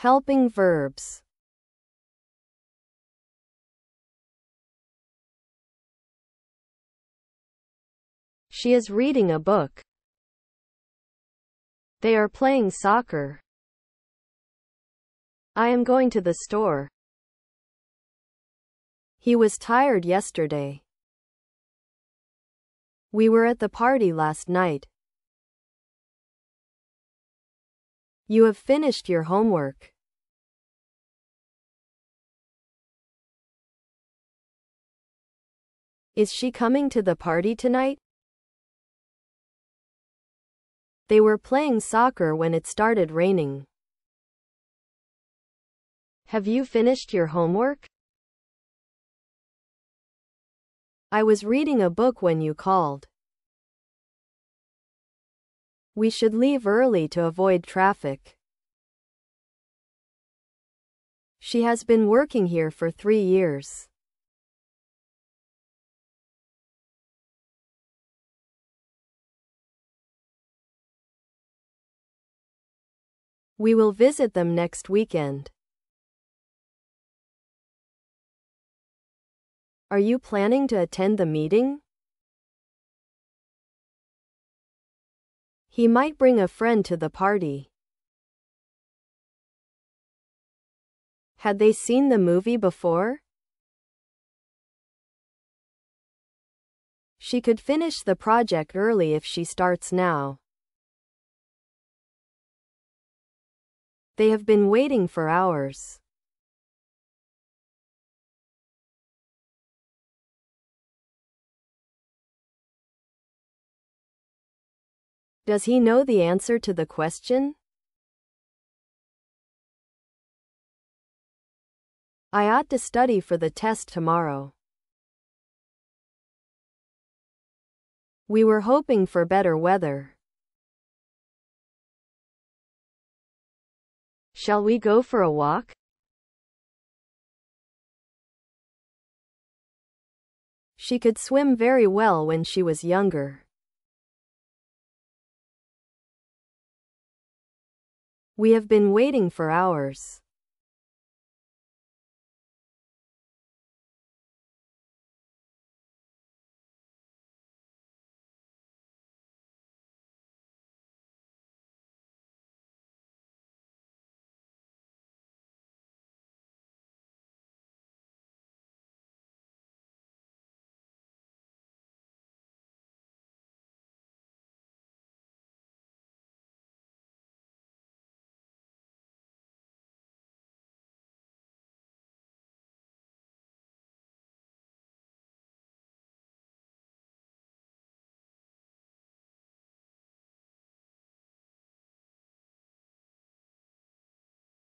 Helping verbs. She is reading a book. They are playing soccer. I am going to the store. He was tired yesterday. We were at the party last night. You have finished your homework. Is she coming to the party tonight? They were playing soccer when it started raining. Have you finished your homework? I was reading a book when you called. We should leave early to avoid traffic. She has been working here for three years. We will visit them next weekend. Are you planning to attend the meeting? He might bring a friend to the party. Had they seen the movie before? She could finish the project early if she starts now. They have been waiting for hours. Does he know the answer to the question? I ought to study for the test tomorrow. We were hoping for better weather. Shall we go for a walk? She could swim very well when she was younger. We have been waiting for hours.